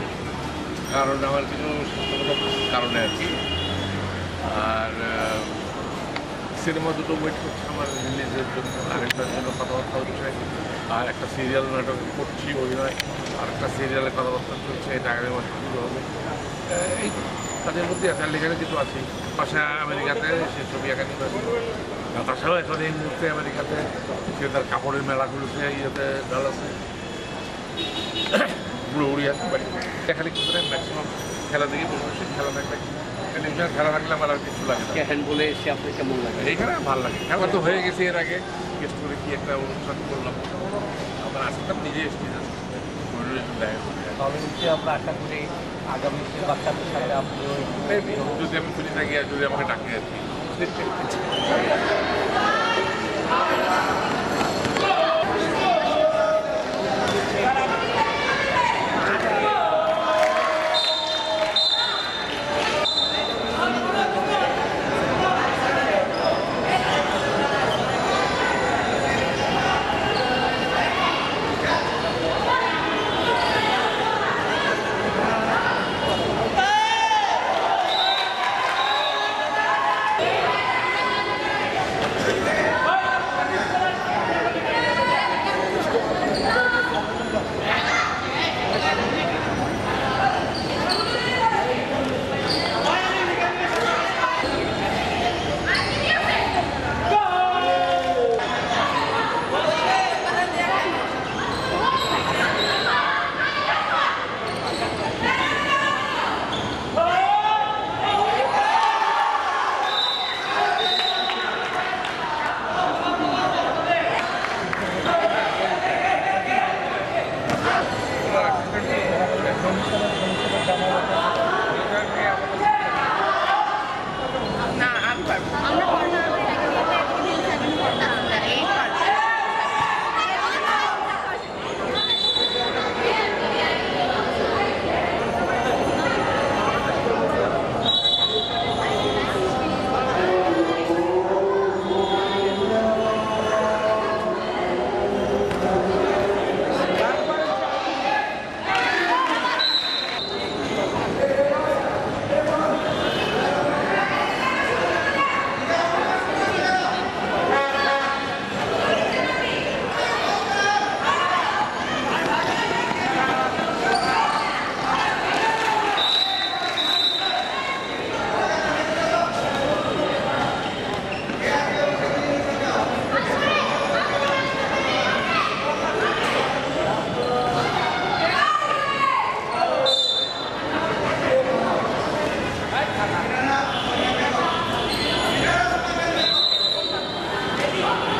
নেই। কারণ আমার কিছু কারণে আর কি। আর সিনেমা দুটো ওয়েট করছে আমার রিলিজের জন্য। আরেকটার জন্য কথাবার্তা হচ্ছে। আর একটা সিরিয়াল নাটক করছি, অভিনয়। আর একটা সিরিয়ালে কথাবার্তা চলছে, এটা আগামী মাসে শুরু হবে। এই তাদের মধ্যে একটা লেখালেখি কিছু আছে। পাশে আমেরিকাতে, সে ছবি একাডেমি তাছাড়াও এখন এই মুহূর্তে আমেরিকাতে, সে তার কাপড়ের মেলাগুলোতে, ইয়েতে, ডালাসে। উড়ি আসতে পারি। এখানে কি করে? ম্যাক্সিমাম খেলা দেখি বসে খেলা দেখলে টেলিভিশন খেলা থাকলে আমার আর কিছু লাগে না। হ্যান্ড বলে এসে আপনার কেমন লাগে? এইখানে ভালো লাগে। খেলা তো হয়ে গেছে এর আগে। গেস্ট করে কি একটা অনুষ্ঠান করলাম। আমার আসতাম নিজে এসেছি আমরা আশা করি আগামী বাচ্চাদের সাথে আপনি যদি আমি খুঁজে থাকি আর যদি আমাকে ডাকে আর কি। Yeah.